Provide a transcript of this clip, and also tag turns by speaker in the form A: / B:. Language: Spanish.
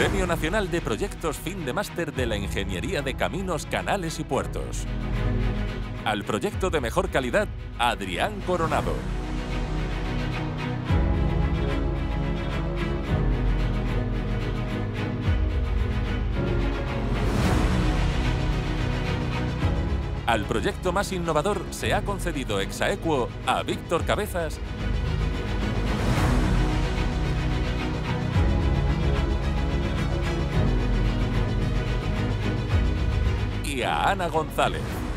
A: Premio Nacional de Proyectos Fin de Máster de la Ingeniería de Caminos, Canales y Puertos. Al proyecto de mejor calidad, Adrián Coronado. Al proyecto más innovador se ha concedido Exaequo a Víctor Cabezas Ana González.